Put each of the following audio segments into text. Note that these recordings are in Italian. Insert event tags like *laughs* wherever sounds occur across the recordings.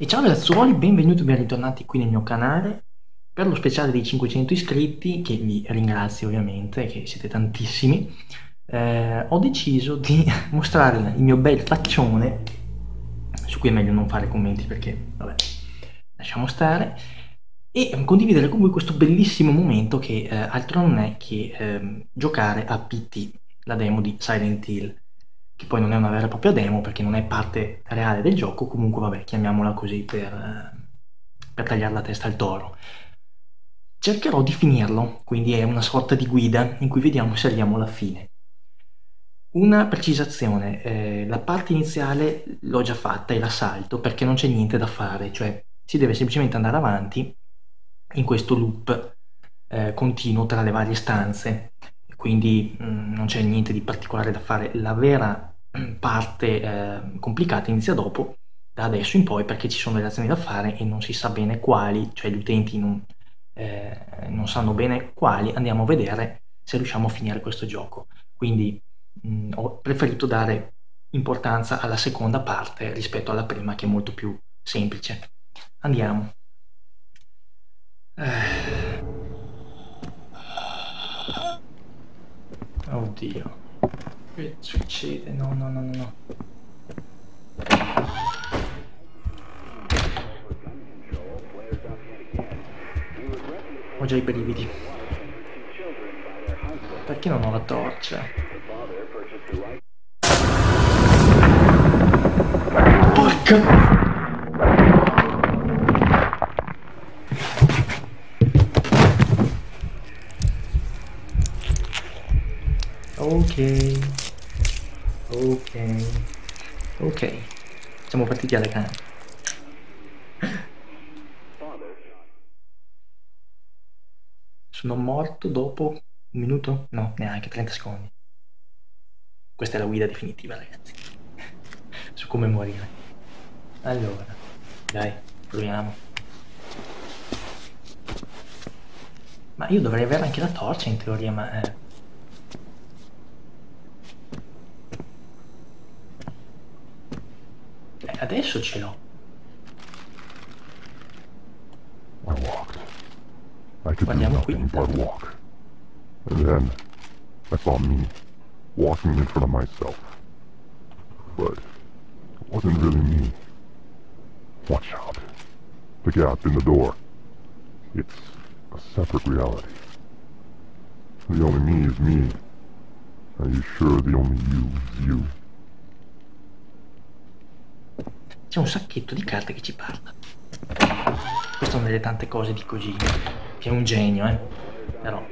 E ciao ragazzuoli, benvenuti e ben ritornati qui nel mio canale per lo speciale dei 500 iscritti, che vi ringrazio ovviamente, che siete tantissimi. Eh, ho deciso di *laughs* mostrare il mio bel faccione, su cui è meglio non fare commenti perché, vabbè, lasciamo stare, e condividere con voi questo bellissimo momento che eh, altro non è che eh, giocare a PT, la demo di Silent Hill che poi non è una vera e propria demo perché non è parte reale del gioco, comunque vabbè, chiamiamola così per, eh, per tagliare la testa al toro. Cercherò di finirlo, quindi è una sorta di guida in cui vediamo se arriviamo alla fine. Una precisazione, eh, la parte iniziale l'ho già fatta e la salto perché non c'è niente da fare, cioè si deve semplicemente andare avanti in questo loop eh, continuo tra le varie stanze quindi mh, mm, non c'è niente di particolare da fare. La vera mm, parte eh, complicata inizia dopo, da adesso in poi, perché ci sono delle azioni da fare e non si sa bene quali, cioè gli utenti non, eh, non sanno bene quali, andiamo a vedere se riusciamo a finire questo gioco. Quindi mh, mm, ho preferito dare importanza alla seconda parte rispetto alla prima che è molto più semplice. Andiamo. Eh. Oddio. Che succede? No, no, no, no. Ho già i brividi. Perché non ho la torcia? Porca... Ok. Ok. Siamo partiti alle canne. Sono morto dopo un minuto? No, neanche 30 secondi. Questa è la guida definitiva, ragazzi. Su come morire. Allora, dai, proviamo. Ma io dovrei avere anche la torcia in teoria, ma... Eh. Adesso ce l'ho. I walked. I could do nothing but walk. And then I saw me walking in front of myself. But it wasn't really me. Watch out. The gap in the door. It's a separate reality. The only me is me. Are you sure the only you is you? C'è un sacchetto di carte che ci parla. Questa è una delle tante cose di Kojima, che è un genio, eh? Però...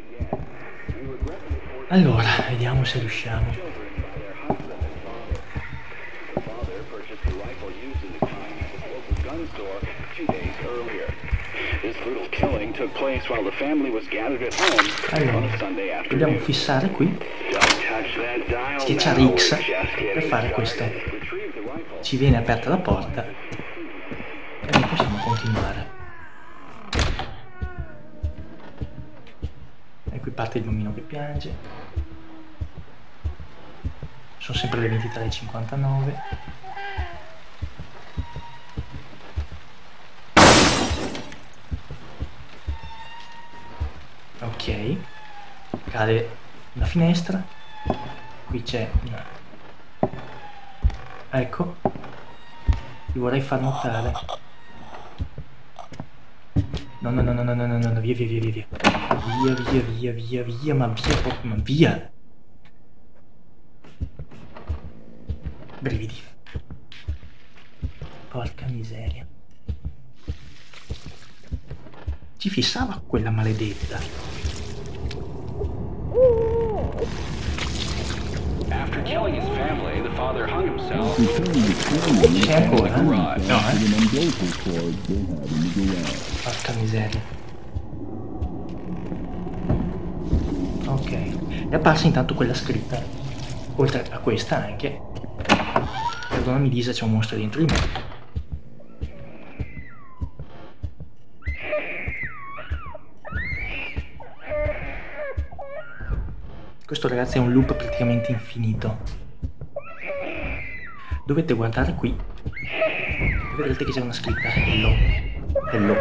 Allora, vediamo se riusciamo. Allora, dobbiamo fissare qui, schiacciare X per fare questo ci viene aperta la porta e noi possiamo continuare. E qui parte il lumino che piange. Sono sempre le 23.59. Ok, cade una finestra, qui c'è una Ecco. Ti vorrei far notare. No, no, no, no, no, no, no, no, via, via, via, via, via. Via, via, via, via, ma via, ma via. Brividi. Porca miseria. Ci fissava quella maledetta. After killing his family, the father hung himself C'è ancora? No, eh? Porca miseria. Ok. È apparsa intanto quella scritta. Oltre a questa anche. Perdonami Lisa, c'è un mostro dentro di me. Questo ragazzi è un loop praticamente infinito. Dovete guardare qui. Vedrete che c'è una scritta. Hello. Hello.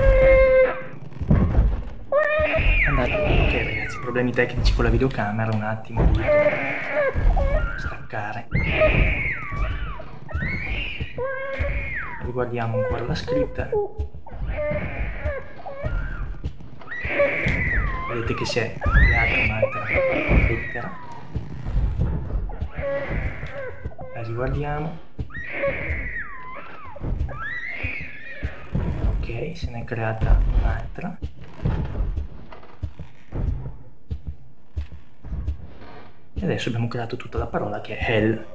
Andate. Ok ragazzi problemi tecnici con la videocamera un attimo ho dovuto staccare. Riguardiamo ancora la scritta vedete che si è creata un'altra lettera. La riguardiamo. Ok se ne è creata un'altra. E adesso abbiamo creato tutta la parola che è hell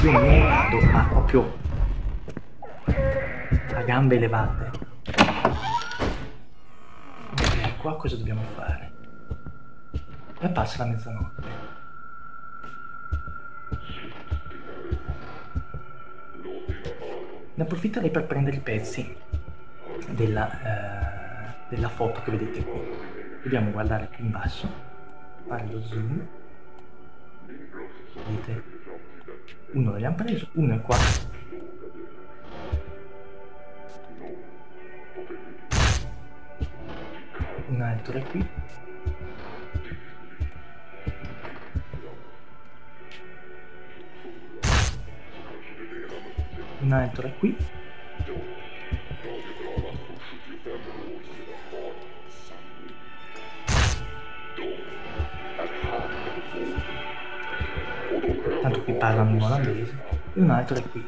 quindi vado a proprio a gambe elevate ok qua cosa dobbiamo fare? E passa la mezzanotte. Ne approfitterei per prendere i pezzi della, eh, della foto che vedete qui. Dobbiamo guardare qui in basso. Fare lo zoom. Vedete? Uno l'abbiamo preso uno è qua un altro è qui. Un altro è qui. Tanto qui parlano in olandese. E un altro è qui.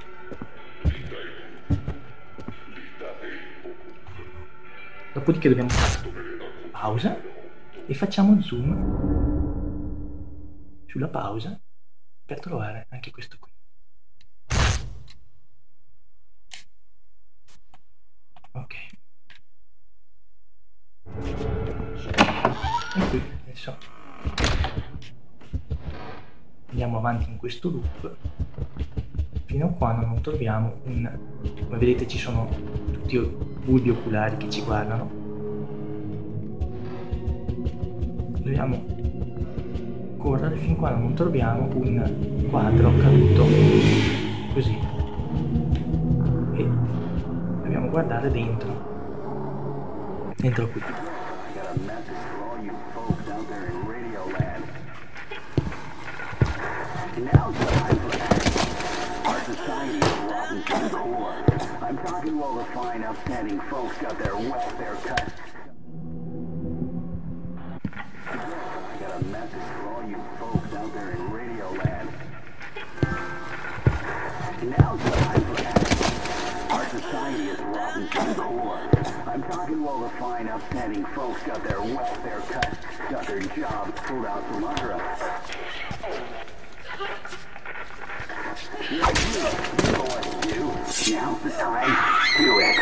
Dopodiché dobbiamo fare pausa e facciamo zoom sulla pausa per trovare anche questo qui. Ok. E qui adesso. Andiamo avanti in questo loop. Fino a quando non troviamo un come vedete ci sono tutti i bulbi oculari che ci guardano dobbiamo correre fin quando non troviamo un quadro caduto. Così. E dobbiamo guardare dentro. Dentro qui. I'm talking to all the fine, upstanding folks got their welfare cut. I I'm talking to all the fine, upstanding folks got their welfare cut, got their jobs pulled out from under us. You know what to do. Now's the time. Do it.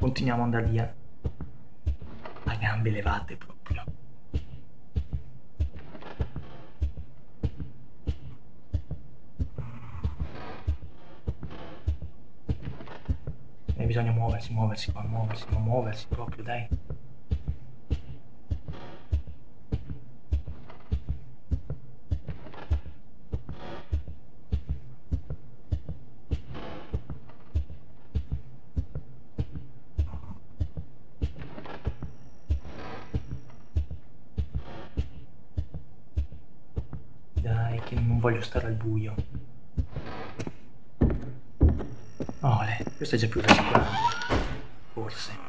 Continuiamo andare via. Gambe levate proprio. E bisogna muoversi, muoversi qua, muoversi, muoversi proprio. Dai, che non voglio stare al buio. Oh, le, questo è già più rassicurante. Forse.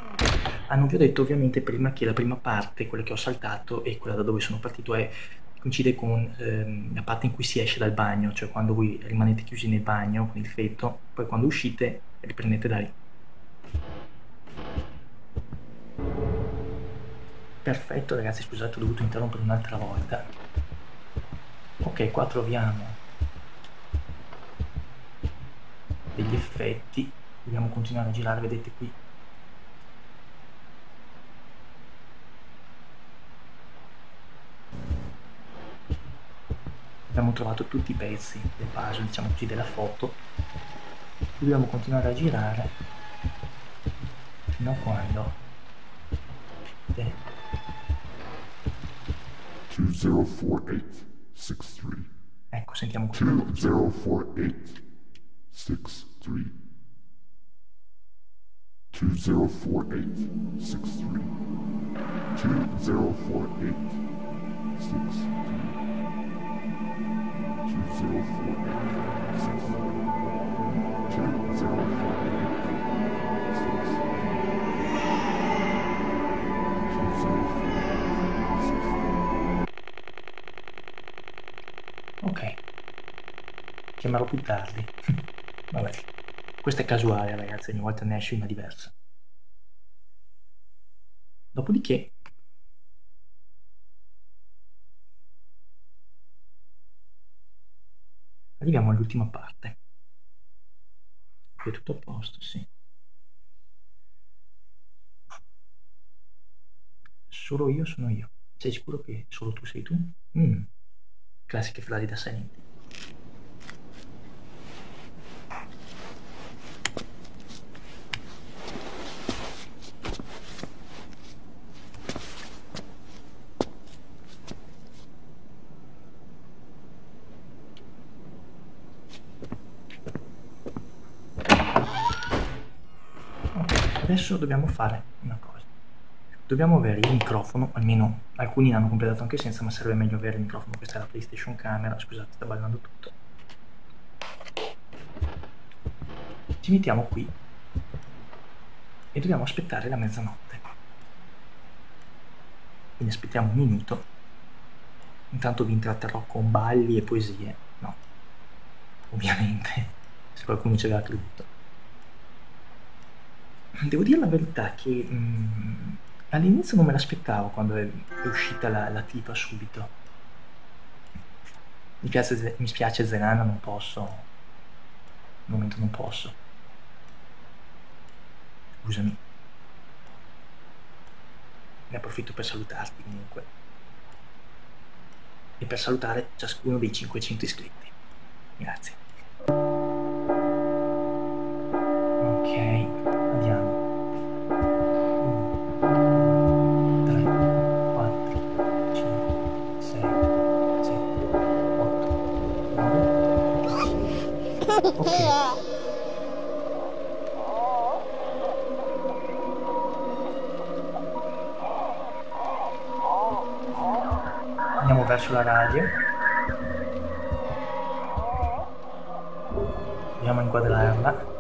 Vi ho detto ovviamente prima che la prima parte, quella che ho saltato e quella da dove sono partito, è, coincide con ehm, la parte in cui si esce dal bagno, cioè quando voi rimanete chiusi nel bagno con il feto, poi quando uscite riprendete da lì. Perfetto ragazzi, scusate, ho dovuto interrompere un'altra volta. Ok, qua troviamo degli effetti. Dobbiamo continuare a girare, vedete qui. Abbiamo trovato tutti i pezzi del puzzle, diciamo così, della foto. Dobbiamo continuare a girare fino a quando... Eh. 204863 Ecco, sentiamo questo. 204863 204863 204863 Chiamerò più tardi. Vabbè. Questo è casuale, ragazzi, ogni volta ne esce una diversa. Dopodiché arriviamo all'ultima parte. Qui è tutto a posto, sì. Solo io sono io. Sei sicuro che solo tu sei tu? Mm. Classiche frasi da Silent adesso dobbiamo fare una cosa. Dobbiamo avere il microfono almeno alcuni hanno completato anche senza ma sarebbe meglio avere il microfono questa è la playstation camera scusate sta ballando tutto. Ci mettiamo qui e dobbiamo aspettare la mezzanotte. Quindi aspettiamo un minuto. Intanto vi intratterrò con balli e poesie. No ovviamente se qualcuno ci aveva creduto Devo dire la verità che mm, all'inizio non me l'aspettavo quando è, è uscita la, la, tipa subito. Mi, piace, mi spiace Zelana, non posso. Al momento non posso. Scusami. Ne approfitto per salutarti comunque. E per salutare ciascuno dei 500 iscritti. Grazie. Andiamo verso la radio. A inquadrarla.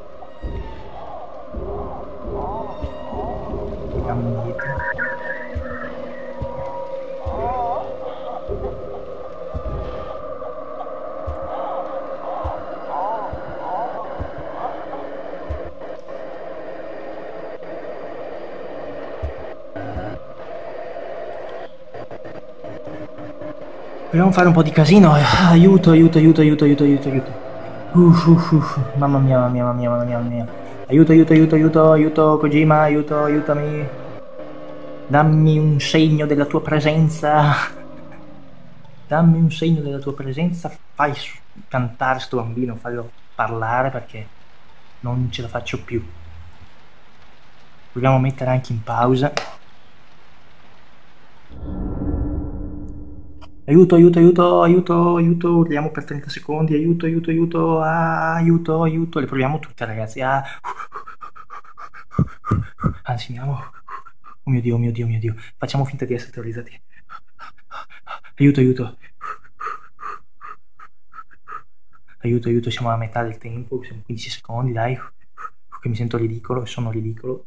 Vogliamo fare un po' di casino? Ah, aiuto, aiuto, aiuto, aiuto, aiuto, aiuto, aiuto. Uff, uff, uff. Mamma mia, mamma mia, mamma mia, mamma mia. Aiuto, aiuto, aiuto, aiuto, aiuto, Kojima, aiuto, aiutami. Dammi un segno della tua presenza. Dammi un segno della tua presenza. Fai cantare sto bambino, fallo parlare perché non ce la faccio più. Vogliamo mettere anche in pausa. Aiuto, aiuto, aiuto, aiuto, aiuto, urliamo per 30 secondi, aiuto, aiuto, aiuto, ah, aiuto, aiuto, le proviamo tutte ragazzi, ah. Anzi, andiamo. Oh mio Dio, oh mio Dio, oh mio Dio. Facciamo finta di essere terrorizzati. Aiuto, aiuto. Aiuto, aiuto, siamo a metà del tempo, siamo 15 secondi, dai. Che mi sento ridicolo, sono ridicolo.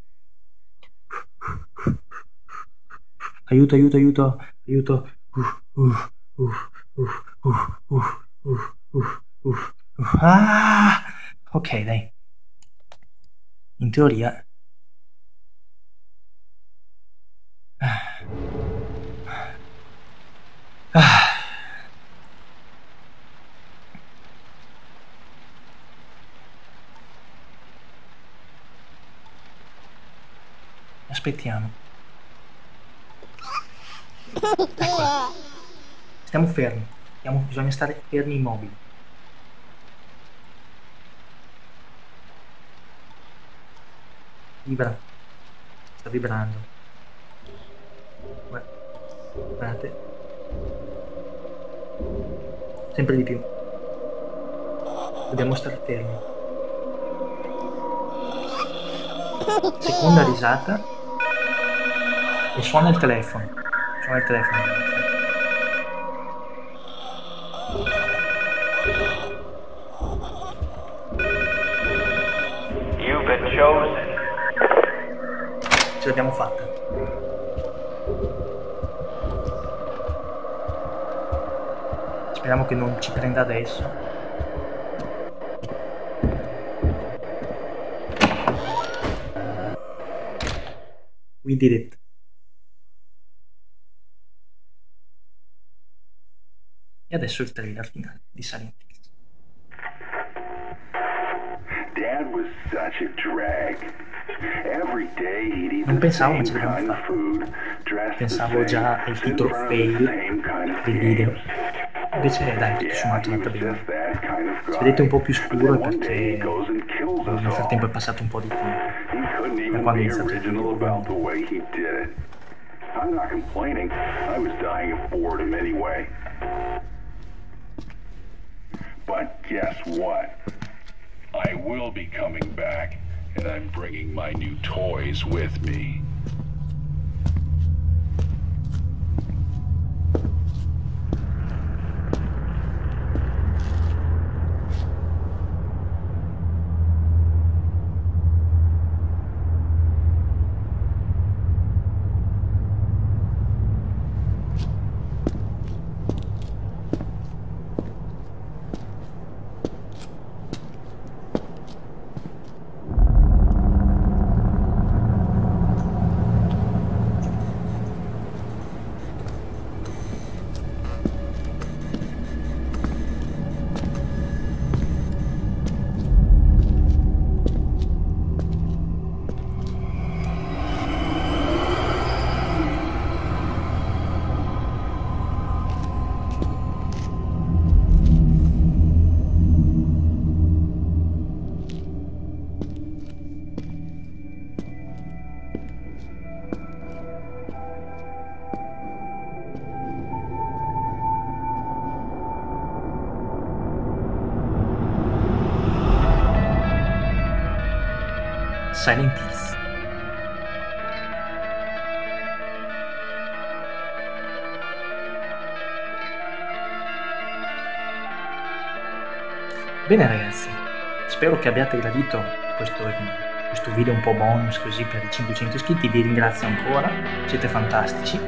Aiuto, aiuto, aiuto, aiuto. Ah, ok, dai. In teoria... Ah. Aspettiamo. Ecco. Stiamo fermi. bisogna stare fermi immobili. Vibra. Sta vibrando. Guardate. Sempre di più. Dobbiamo stare fermi. Seconda risata. E suona il telefono. Suona il telefono. Ce l'abbiamo fatta. Speriamo che non ci prenda adesso. We did it. E adesso il trailer finale di Silent such a drag. Every day he'd eat non pensavo ma ce l'abbiamo fatto. Pensavo già al titolo fail del video. Invece dai, tutto sommato è andata bene. Se vedete un po' più scuro è perché nel frattempo è passato un po' di tempo. Da quando è iniziato il video. I'm not complaining. I was dying of boredom anyway. But guess what? I will be coming back, and I'm bringing my new toys with me. Silent Hills. Bene ragazzi, spero che abbiate gradito questo, questo video un po' bonus così per i 500 iscritti, vi ringrazio ancora, siete fantastici.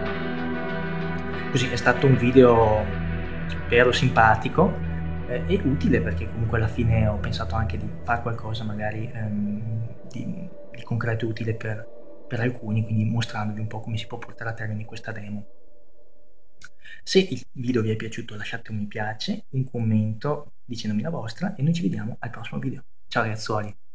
Così è stato un video, spero, simpatico eh, e utile perché comunque alla fine ho pensato anche di fare qualcosa magari ehm, di, di concreto e utile per, per alcuni, quindi mostrandovi un po' come si può portare a termine questa demo. Se il video vi è piaciuto lasciate un mi piace, un commento dicendomi la vostra e noi ci vediamo al prossimo video. Ciao ragazzuoli!